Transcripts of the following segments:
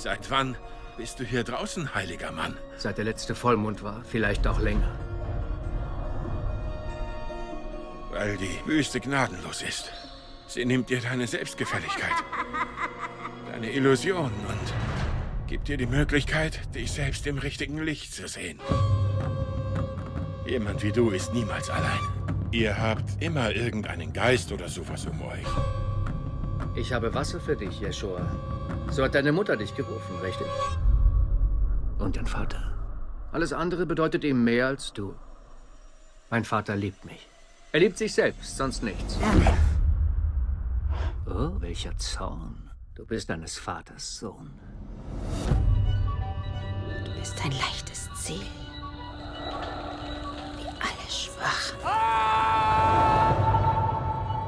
Seit wann bist du hier draußen, heiliger Mann? Seit der letzte Vollmond war, vielleicht auch länger. Weil die Wüste gnadenlos ist. Sie nimmt dir deine Selbstgefälligkeit, deine Illusionen und gibt dir die Möglichkeit, dich selbst im richtigen Licht zu sehen. Jemand wie du ist niemals allein. Ihr habt immer irgendeinen Geist oder sowas um euch. Ich habe Wasser für dich, Jeshua. So hat deine Mutter dich gerufen, richtig? Und dein Vater. Alles andere bedeutet ihm mehr als du. Mein Vater liebt mich. Er liebt sich selbst, sonst nichts. Oh, welcher Zorn. Du bist deines Vaters Sohn. Du bist ein leichtes Ziel. Wie alle schwach.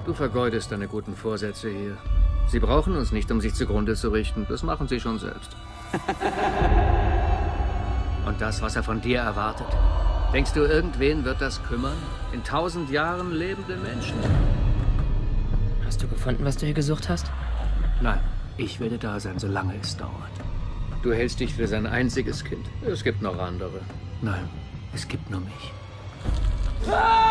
Du vergeudest deine guten Vorsätze hier. Sie brauchen uns nicht, um sich zugrunde zu richten. Das machen sie schon selbst. Und das, was er von dir erwartet. Denkst du, irgendwen wird das kümmern? In tausend Jahren lebende Menschen. Hast du gefunden, was du hier gesucht hast? Nein, ich werde da sein, solange es dauert. Du hältst dich für sein einziges Kind. Es gibt noch andere. Nein, es gibt nur mich. Ah!